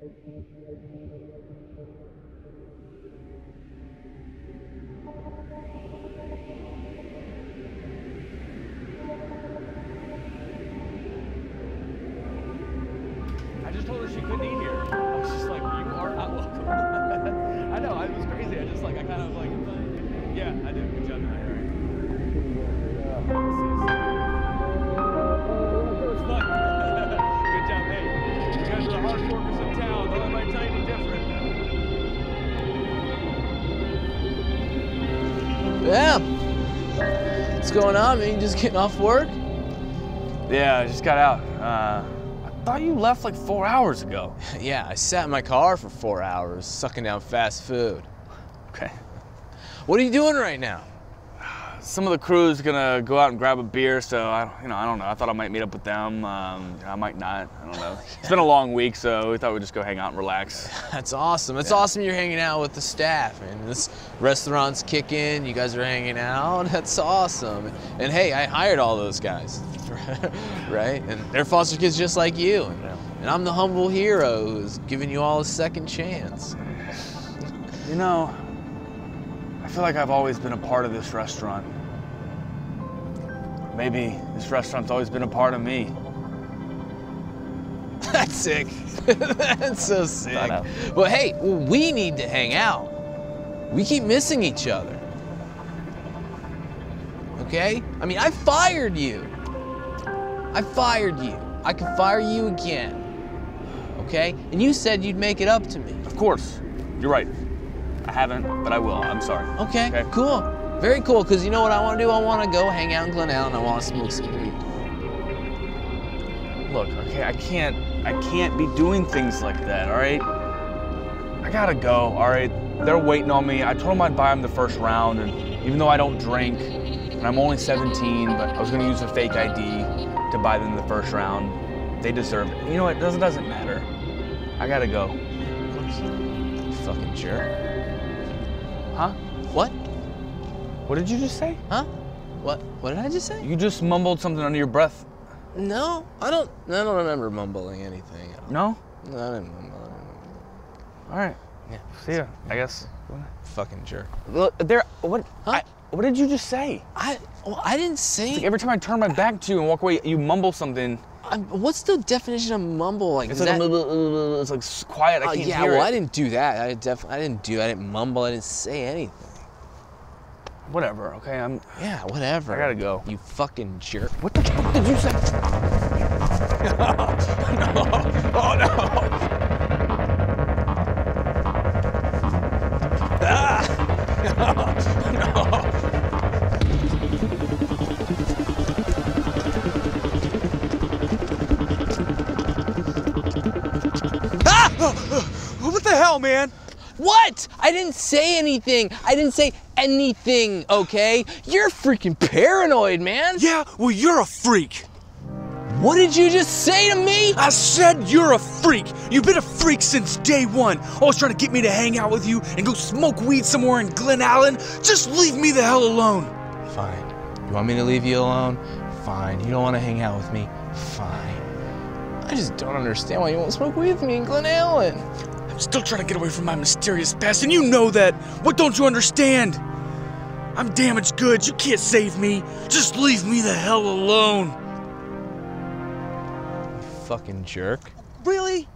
I just told her she couldn't eat here. I was just like, you are not welcome. I know, I was crazy. I just like, I kind of like, yeah, I did. Good job. Yeah. What's going on, man? You just getting off work? Yeah, I just got out. Uh, I thought you left like four hours ago. Yeah, I sat in my car for four hours sucking down fast food. Okay. What are you doing right now? Some of the crew is gonna go out and grab a beer, so I, you know, I don't know. I thought I might meet up with them. Um, I might not. I don't know. It's been a long week, so we thought we'd just go hang out and relax. That's awesome. It's awesome you're hanging out with the staff, and this restaurant's kicking. You guys are hanging out. That's awesome. And hey, I hired all those guys, right? And they're foster kids just like you. And, and I'm the humble hero who's giving you all a second chance. You know, I feel like I've always been a part of this restaurant. Maybe this restaurant's always been a part of me. That's sick. That's so sick. Well, hey, we need to hang out. We keep missing each other. Okay? I mean, I fired you. I fired you. I can fire you again. Okay? And you said you'd make it up to me. Of course, you're right. I haven't, but I will. I'm sorry. Okay, Okay. cool. Very cool, because you know what I want to do? I want to go hang out in Glen Allen. I want to smoke some weed. Look, okay, I can't, I can't be doing things like that. All right. I gotta go. All right. They're waiting on me. I told them I'd buy them the first round, and even though I don't drink, and I'm only 17, but I was gonna use a fake ID to buy them the first round. They deserve it. You know what? It doesn't, doesn't matter. I gotta go. Fucking jerk. Huh? What? What did you just say? Huh? What? What did I just say? You just mumbled something under your breath. No, I don't. I don't remember mumbling anything. No? No, I didn't mumble. I didn't mumble. All right. Yeah. See ya. I guess. Fucking jerk. Look, there. What? Huh? I, what did you just say? I. Well, I didn't say. Like every time I turn my back to you and walk away, you mumble something. I, what's the definition of mumble? Like, It's like that, a it's like quiet. I Oh, can't yeah, hear well, it. I didn't do that. I def- I didn't do. I didn't mumble. I didn't say anything. Whatever. Okay, I'm. Yeah, whatever. I gotta go. You fucking jerk. What the fuck did you say? no. Oh no! Ah! Ah! What the hell, man? What? I didn't say anything. I didn't say anything. Okay? You're freaking paranoid, man. Yeah, well, you're a freak. What did you just say to me? I said you're a freak. You've been a freak since day one. Always trying to get me to hang out with you and go smoke weed somewhere in Glen Allen. Just leave me the hell alone. Fine. You want me to leave you alone? Fine. You don't want to hang out with me? Fine. I just don't understand why you won't smoke weed with me in Glen Allen. I'm still trying to get away from my mysterious past, and you know that. What don't you understand? I'm damaged goods. You can't save me. Just leave me the hell alone. You Fucking jerk. Really?